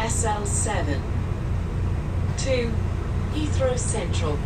SL7 to Heathrow Central.